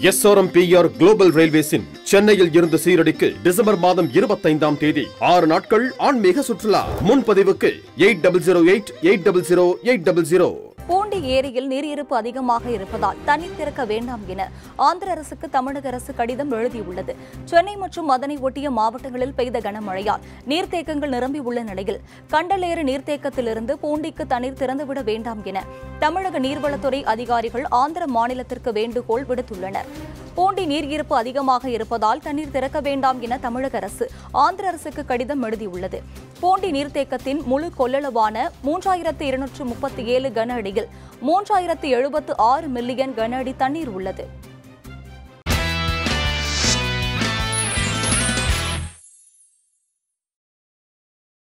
SRMPR global ரயில்வேஸின் சென்னையில் இருந்து சீரடிக்கு December மாதம் இருபத்தைந்தாம் தேதி ஆறு நாட்கள் ஆன்மீக சுற்றுலா. முன்பதிவுக்கு eight double zero eight eight double zero eight double zero. Poondi ஏரியில் நீர் இருப்பு அதிகமாக இருப்பதால் தண்ணீர் திறக்க வேண்டாம் என ஆந்திர அரசுக்கு தமிழக அரசு கடிதம் எழுதியுள்ளது. சென்னை மற்றும் அதனை ஒட்டிய மாவட்டங்களில் பெய்த கனமழையால் நீர்த்தேக்கங்கள் நிரம்பியுள்ள நிலையில் கண்டலேறு நீர்த்தேக்கத்திலிருந்து பூண்டிக்கு தண்ணீர் திறந்துவிட வேண்டாம் என தமிழக நீர்வளத்துறை அதிகாரிகள் ஆந்திர மாநிலத்திற்கு வேண்டுகோள் விடுத்துள்ளனர். பூண்டி நீர் இருப்பு அதிகமாக இருப்பதால் தண்ணீர் திறக்க வேண்டாம் என தமிழக அரசு ஆந்திர அரசுக்கு கடிதம் எழுதியுள்ளது. பூண்டி நீர்த்தேக்கத்தின் முழு கொள்ளளவான மூன்றாயிரத்து இருநூற்று முப்பத்தி ஏழு கன அடியில் மூன்றாயிரத்து எழுபத்து ஆறு மில்லியன் கன அடி தண்ணீர் உள்ளது.